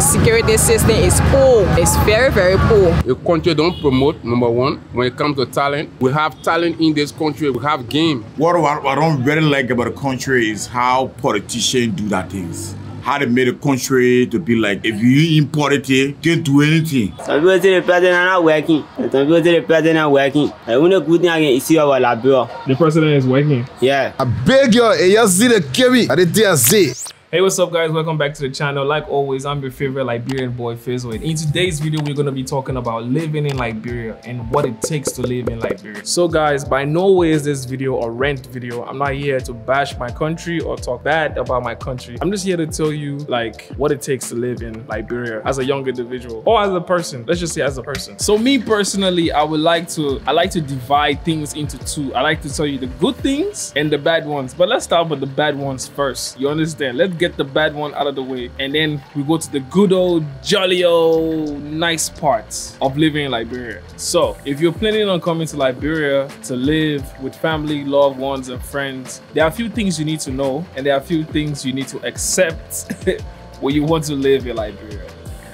the security system is poor. It's very, very poor. The country don't promote, number one, when it comes to talent. We have talent in this country. We have game. What I don't really like about the country is how politicians do that things how they made a country to be like if you import it here, you can't do anything. Some people say the president are not working. And some people say the president are working. I want to good thing again is see our labor. The president is working. Yeah. I beg you, you see the Kemi. I didn't see. Hey what's up guys? Welcome back to the channel. Like always I'm your favorite Liberian boy Phizzle in today's video we're going to be talking about living in Liberia and what it takes to live in Liberia. So guys by no way is this video a rent video. I'm not here to bash my country or talk bad about my country. I'm just here to tell you like what it takes to live in Liberia as a young individual or as a person. Let's just say as a person. So me personally I would like to I like to divide things into two. I like to tell you the good things and the bad ones. But let's start with the bad ones first. You understand? Let's get the bad one out of the way and then we go to the good old jolly old nice parts of living in Liberia. So if you're planning on coming to Liberia to live with family, loved ones and friends, there are a few things you need to know and there are a few things you need to accept when you want to live in Liberia.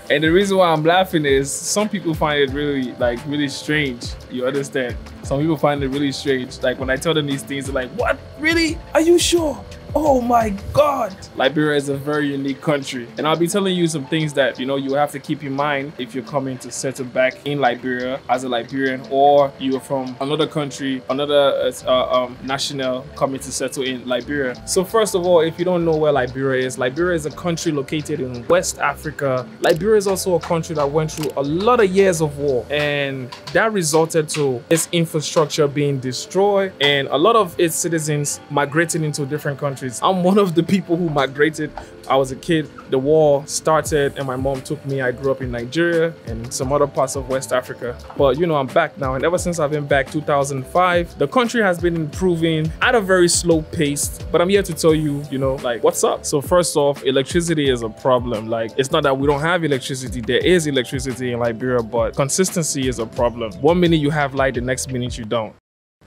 And the reason why I'm laughing is some people find it really like really strange. You understand? Some people find it really strange. Like when I tell them these things, they're like, what? Really? Are you sure? Oh my God. Liberia is a very unique country. And I'll be telling you some things that, you know, you have to keep in mind if you're coming to settle back in Liberia as a Liberian or you're from another country, another uh, um, national coming to settle in Liberia. So first of all, if you don't know where Liberia is, Liberia is a country located in West Africa. Liberia is also a country that went through a lot of years of war and that resulted to its infrastructure being destroyed and a lot of its citizens migrating into different countries I'm one of the people who migrated. I was a kid, the war started and my mom took me. I grew up in Nigeria and some other parts of West Africa. But you know, I'm back now and ever since I've been back 2005, the country has been improving at a very slow pace. But I'm here to tell you, you know, like what's up? So first off, electricity is a problem. Like it's not that we don't have electricity. There is electricity in Liberia, but consistency is a problem. One minute you have light, the next minute you don't.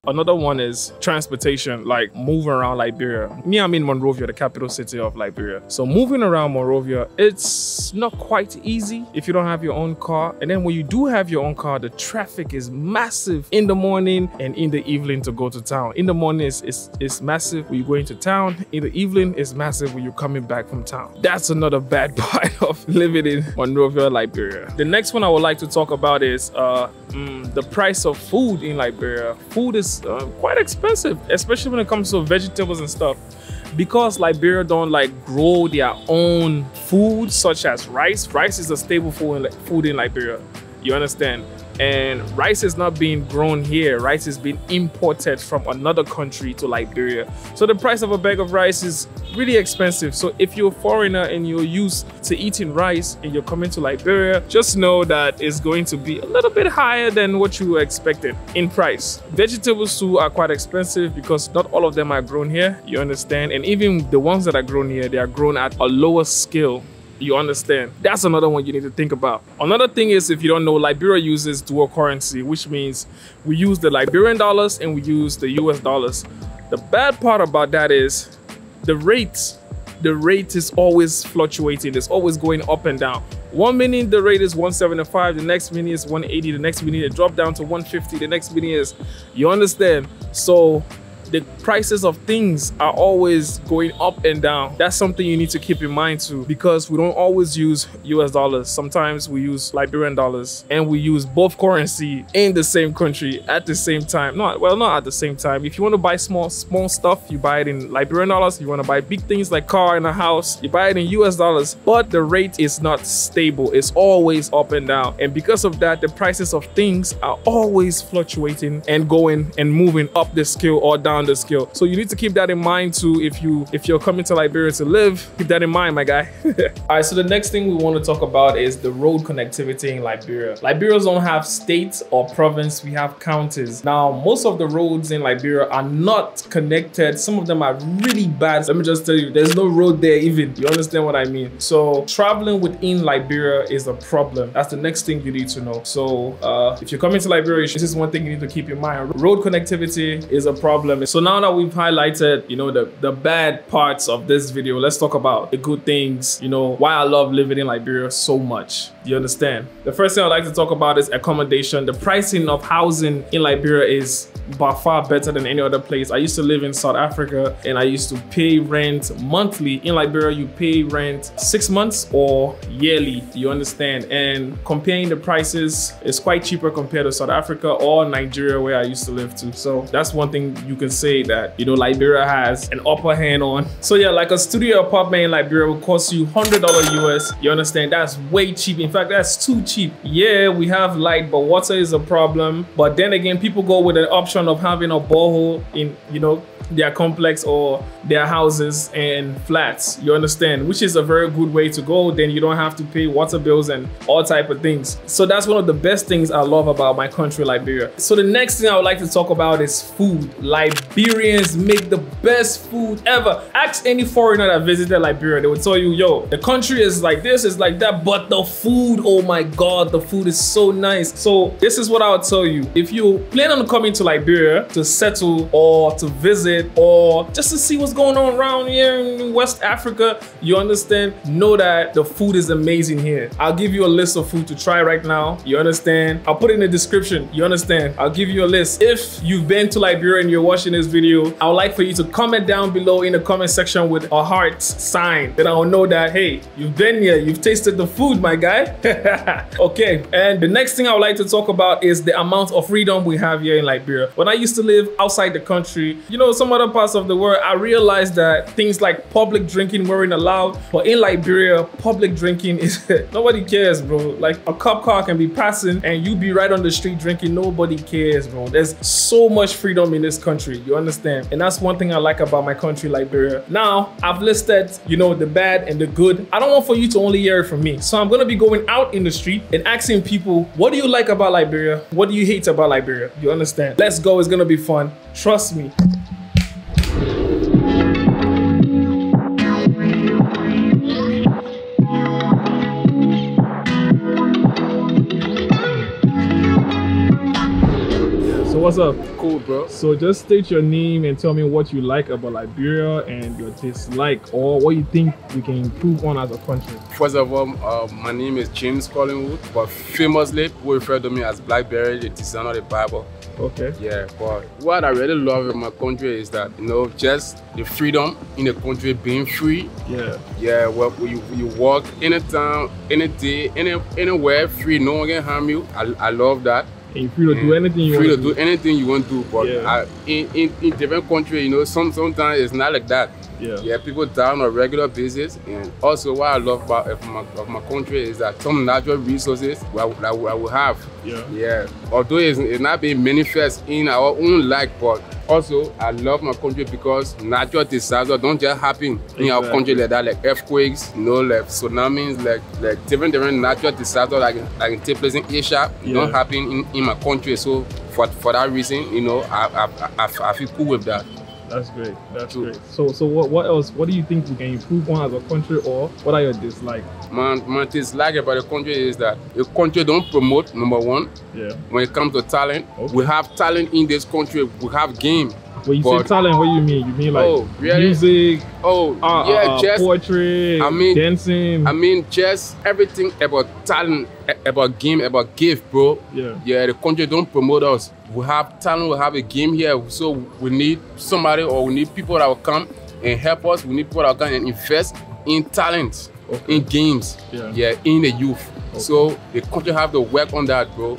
Another one is transportation, like moving around Liberia. Me, I'm in Monrovia, the capital city of Liberia. So moving around Monrovia, it's not quite easy if you don't have your own car. And then when you do have your own car, the traffic is massive in the morning and in the evening to go to town. In the morning, it's, it's, it's massive when you're going to town. In the evening, it's massive when you're coming back from town. That's another bad part of living in Monrovia, Liberia. The next one I would like to talk about is uh, mm, the price of food in Liberia. Food is uh, quite expensive, especially when it comes to vegetables and stuff. Because Liberia don't like grow their own food, such as rice. Rice is a staple food in, food in Liberia. You understand? And rice is not being grown here. Rice is being imported from another country to liberia. So the price of a bag of rice is really expensive. So if you're a foreigner and you're used to eating rice and you're coming to liberia just know that it's going to be a little bit higher than what you expected in price. Vegetables too are quite expensive because not all of them are grown here you understand? And even the ones that are grown here they are grown at a lower scale you understand? That's another one you need to think about. Another thing is if you don't know, Liberia uses dual currency, which means we use the Liberian dollars and we use the US dollars. The bad part about that is the rate, the rate is always fluctuating. It's always going up and down. One minute the rate is 175, the next minute is 180, the next minute it drop down to 150, the next minute is, you understand? So the prices of things are always going up and down. That's something you need to keep in mind too, because we don't always use US dollars. Sometimes we use Liberian dollars and we use both currency in the same country at the same time. Not well, not at the same time. If you want to buy small, small stuff, you buy it in Liberian dollars. You want to buy big things like car and a house, you buy it in US dollars. But the rate is not stable. It's always up and down. And because of that, the prices of things are always fluctuating and going and moving up the scale or down the skill. So you need to keep that in mind too if you if you're coming to Liberia to live. Keep that in mind, my guy. All right, so the next thing we want to talk about is the road connectivity in Liberia. Liberians don't have states or province, we have counties. Now, most of the roads in Liberia are not connected. Some of them are really bad. Let me just tell you, there's no road there even. You understand what I mean? So traveling within Liberia is a problem. That's the next thing you need to know. So uh, if you're coming to Liberia, this is one thing you need to keep in mind. Road connectivity is a problem So now that we've highlighted, you know, the, the bad parts of this video, let's talk about the good things, you know, why I love living in Liberia so much. Do you understand? The first thing I'd like to talk about is accommodation. The pricing of housing in Liberia is by far better than any other place. I used to live in South Africa and I used to pay rent monthly. In Liberia, you pay rent six months or yearly. You understand? And comparing the prices is quite cheaper compared to South Africa or Nigeria where I used to live to. So that's one thing you can say that, you know, Liberia has an upper hand on. So yeah, like a studio apartment in Liberia will cost you $100 US. You understand? That's way cheap. In fact, that's too cheap. Yeah, we have light, but water is a problem. But then again, people go with an option of having a borehole in, you know, their complex or their houses and flats you understand? Which is a very good way to go. Then you don't have to pay water bills and all type of things. So that's one of the best things i love about my country liberia. So the next thing i would like to talk about is food. Liberians make the best food ever. Ask any foreigner that visited liberia they would tell you yo the country is like this is like that but the food oh my god the food is so nice. So this is what i would tell you. If you plan on coming to liberia to settle or to visit or just to see what's going on around here in West Africa, you understand? Know that the food is amazing here. I'll give you a list of food to try right now. You understand? I'll put it in the description. You understand? I'll give you a list. If you've been to Liberia and you're watching this video, I would like for you to comment down below in the comment section with a heart sign. Then I'll know that, hey, you've been here, you've tasted the food, my guy. okay, and the next thing I would like to talk about is the amount of freedom we have here in Liberia. When I used to live outside the country, you know, some other parts of the world, I realized that things like public drinking weren't allowed. But in Liberia, public drinking is nobody cares, bro. Like a cop car can be passing and you be right on the street drinking. Nobody cares, bro. There's so much freedom in this country. You understand? And that's one thing I like about my country, Liberia. Now, I've listed, you know, the bad and the good. I don't want for you to only hear it from me. So I'm gonna be going out in the street and asking people, what do you like about Liberia? What do you hate about Liberia? You understand? Let's go. It's gonna be fun. Trust me. What's up? Cool, bro. So just state your name and tell me what you like about Liberia and your dislike or what you think we can improve on as a country. First of all, uh, my name is James Collingwood, but famously people refer to me as Blackberry, the designer of the Bible. Okay. Yeah, but what I really love in my country is that, you know, just the freedom in the country being free. Yeah. Yeah, well, you, you walk anytime, any day, any, anywhere free, no one can harm you. I, I love that. And you're free to do anything you free want to do anything you want to do. But Yeah. I, in, in, in different country, you know, some sometimes it's not like that. Yeah. Yeah, people die on a regular basis. And also what I love about of my, of my country is that some natural resources that, that will have. Yeah. Yeah. Although it's, it's not being manifest in our own life, but also I love my country because natural disasters don't just happen in our country like that, like earthquakes, you know, like tsunamis, like like different different natural disasters can, that can take place in Asia. It don't happen in, in my country. So for for that reason, you know, I I, I, I feel cool with that. That's great. That's great. So so what what else? What do you think we can improve on as a country or what are your dislikes? My my dislike about the country is that the country don't promote number one Yeah. when it comes to talent. Okay. We have talent in this country. We have game. When you say talent, what do you mean? You mean like Oh, really? music, Oh uh, yeah, uh, just poetry, I mean- dancing. I mean, just everything about talent, about game, about gift, bro. Yeah. Yeah, the country don't promote us. We have talent, we have a game here, so we need somebody or we need people that will come and help us. We need people that will come and invest in talent, Okay. in games, Yeah. yeah, in the youth. So the country have to work on that, bro.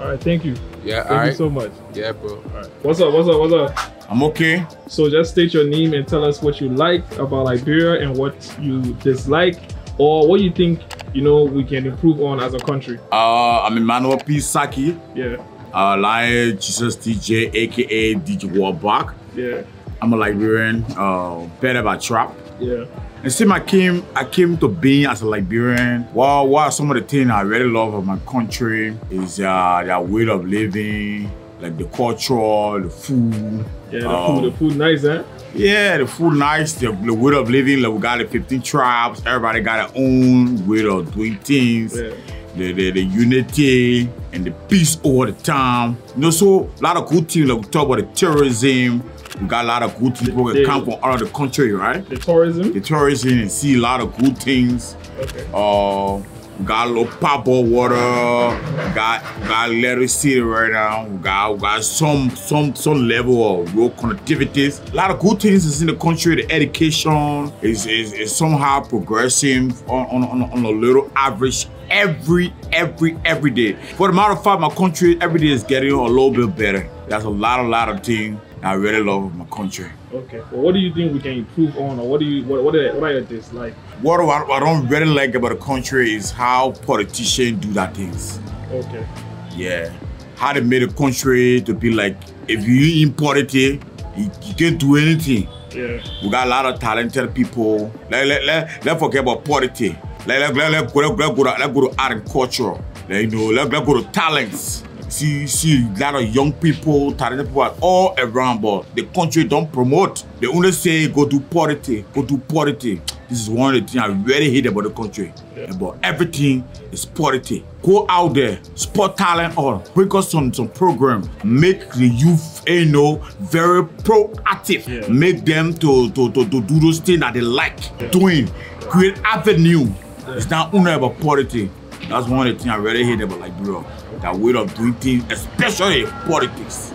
All right, thank you. Yeah, Thank alright. you so much. yeah, bro. All right. What's up? What's up? What's up? I'm okay. So just state your name and tell us what you like about Liberia and what you dislike or what you think, you know, we can improve on as a country. Uh, I'm Emmanuel P. Saki, Yeah. uh, Lion Jesus DJ, aka DJ Warbuck. Yeah. I'm a Liberian, uh, better by trap. Yeah. And see, I came, I came to being as a Liberian. What, what are some of the things I really love of my country is uh, their way of living, like the culture, the food. Yeah, the uh, food, the food nice, eh? Yeah, the food nice, the, the way of living. Like we got the 15 tribes. Everybody got their own way of doing things. Yeah. The, the, the unity and the peace all the time. You know, so a lot of good things. Like we talk about the terrorism, We got a lot of good people that come from out of the country, right? The tourism. The tourism and see a lot of good things. Okay. Uh, we got a little pop of water. We got we got Little City right now. We got we got some some some level of road connectivities. A lot of good things is in the country. The education is is, is somehow progressing on, on, on, on a little average every every every day. For the matter of fact, my country every day is getting a little bit better. There's a lot a lot of things I really love my country. Okay. Well, what do you think we can improve on, or what do you what what are, what are your dislike? What I, I don't really like about the country is how politicians do that things. Okay. Yeah. How they made the country to be like, if you import it you, you can't do anything. Yeah. We got a lot of talented people. Let, let, let, let forget about politics. Let, let, let, let, go, let, let, go to, let go to art and culture. Let, you know, let, let go to talents. See, see a lot of young people, talented people are all around, but the country don't promote. They only say go do politics, go do politics. This is one of the things I really hate about the country. About everything is politics. Go out there, sport talent or bring us some some program. Make the youth, you know, very proactive. Yeah. Make them to, to, to, to do those things that they like doing. Create avenue. It's not only about politics. That's one of the things I really hate about Liberia. That way of doing things, especially politics.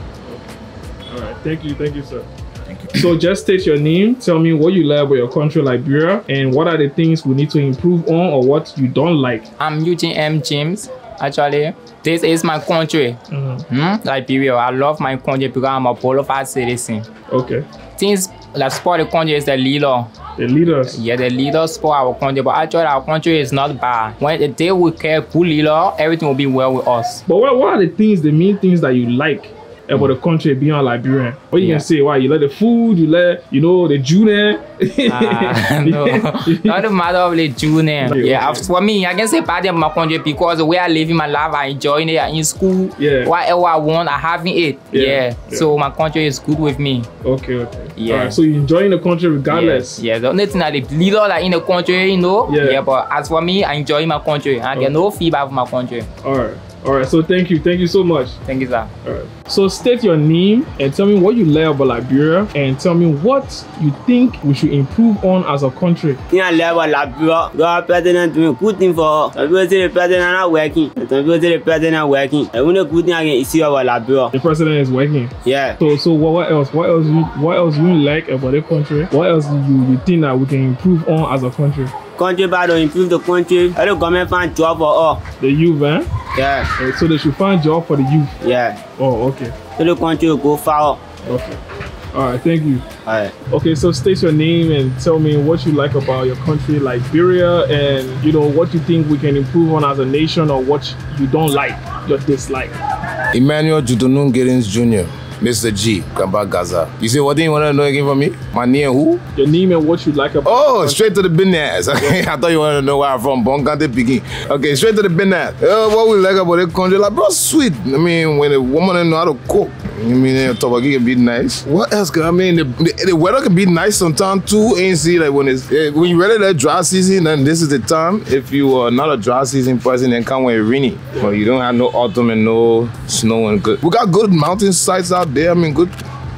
All right. Thank you. Thank you, sir. Thank you. So just state your name. Tell me what you like about your country, Liberia, and what are the things we need to improve on, or what you don't like. I'm Eugene M. James. Actually, this is my country, Mhm. hmm? Liberia. I love my country because I'm a qualified citizen. Okay. Things support the country is the leader. The leaders. Yeah, the leader support our country, but actually our country is not bad. When the day we care good leader, everything will be well with us. But what, what are the things, the main things that you like about the country beyond Liberian? What you Yeah. can say? Why you like the food? You like, you know, the junior? Ah, no, not the matter of the junior. Okay, Yeah, okay. for me, I can say bad about my country because the way I live in my life, I enjoying it. In school, Yeah. whatever I want, I having it. Yeah, Yeah. yeah. So my country is good with me. okay, okay. Yeah. Alright, so you enjoying the country regardless. Yeah, yeah. The only thing that the leader like in the country, you know. Yeah. But as for me, I enjoy my country. I get no feedback from my country. All right. All right. So thank you. Thank you so much. Thank you, sir. All right. So state your name and tell me what you like about Liberia and tell me what you think we should improve on as a country. Yeah, I love about Liberia, God president doing good thing for us. Some people say the president not working. Some people say the president not working. The only good thing I can see about Liberia. The president is working. Yeah. So so what, what else? What else you what else you like about the country? What else do you, you think that we can improve on as a country? Country bad to improve the country. Let the government find job for all. The youth, eh? Yeah. Uh, So they should find job for the youth. Yeah. Oh, okay. So the country will go far. Okay. All right. Thank you. Alright. Okay, so state your name and tell me what you like about your country, Liberia, and you know what you think we can improve on as a nation, or what you don't like, your dislike. Emmanuel Judonun Giddens Jr., Mr. G, Kamba Gaza. You say, what do you want to know again from me? My name who? Your name and what you like about. Oh, straight to the business. Okay, I thought you wanted to know where I'm from. Bonkante begin. Okay, straight to the business. Uh, what we like about the country, like, bro, sweet. I mean, when a woman know how to cook, you mean, uh, tobacco can be nice. What else? Can, I mean, the, the, the weather can be nice sometimes too. Ain't see like when it's eh, when you ready that dry season, then this is the time. If you are not a dry season person, then come when it's rainy. But you don't have no autumn and no snow and good. We got good mountain sites out there. I mean, good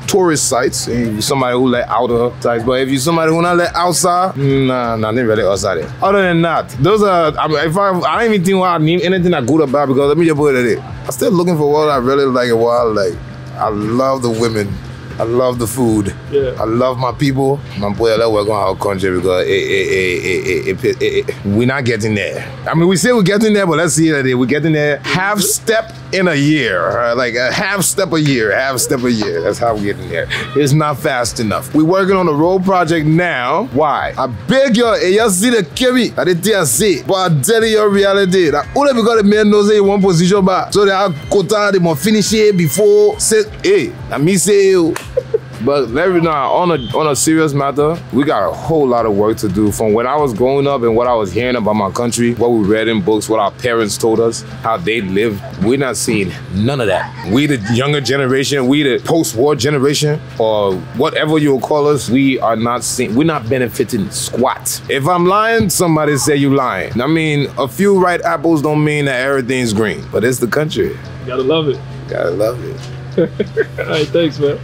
tourist sites and somebody who like outer sites. But if you somebody who not like outside, nah, nah, they really outside. Other than that, those are. I mean, if I, I don't even think I need anything that good about because let me just put it it. I'm still looking for what I really like and what I like. I love the women. I love the food. Yeah. I love my people. My boy, I love working on our country because it, it, it, it, it, it, it, we're not getting there. I mean, we say we're getting there, but let's see that we're getting there half step in a year, uh, like a half step a year, half step a year. That's how we're getting there. It's not fast enough. We're working on a road project now. Why? I beg you, and you see the Kemi. I didn't tell but I tell you your reality. That only because the man knows in one position but So they have quota, they must finish it before say, hey, I me say you. But let me know on a on a serious matter, we got a whole lot of work to do. From when I was growing up and what I was hearing about my country, what we read in books, what our parents told us, how they lived, we're not seeing none of that. We the younger generation, we the post-war generation, or whatever you'll call us, we are not seeing we're not benefiting squat. If I'm lying, somebody say you lying. I mean, a few right apples don't mean that everything's green, but it's the country. You gotta love it. Gotta love it. All right, thanks, man.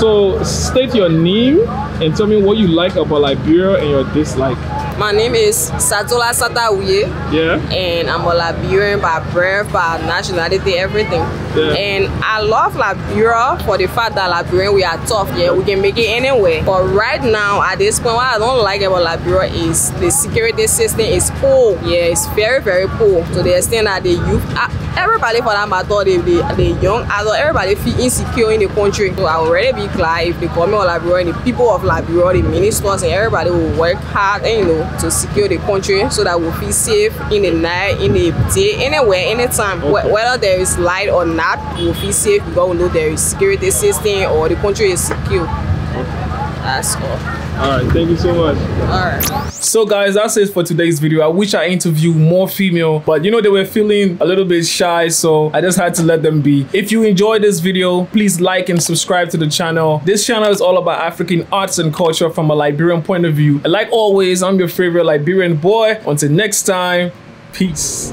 So state your name and tell me what you like about Liberia and your dislike. My name is Satola Satawiye. Yeah. and I'm a Liberian by birth, by nationality, everything. Yeah. And I love Liberia for the fact that Liberian we are tough, yeah, we can make it anywhere. But right now, at this point, what I don't like about Liberia is the security system is poor. Yeah, it's very, very poor to the extent that the youth, uh, everybody for that matter, the, the, the young adult, everybody feel insecure in the country. So I really be glad if the government of Liberia the people of Liberia, the ministers and everybody will work hard and you know to secure the country so that we'll feel safe in the night, in the day, anywhere, anytime. Okay. Whether there is light or not, we'll feel safe because we know there is security system or the country is secure. That's all. All right. Thank you so much. Alright. So guys, that's it for today's video. I wish I interviewed more female, but you know they were feeling a little bit shy, so I just had to let them be. If you enjoyed this video, please like and subscribe to the channel. This channel is all about African arts and culture from a Liberian point of view. And like always, I'm your favorite Liberian boy. Until next time, peace.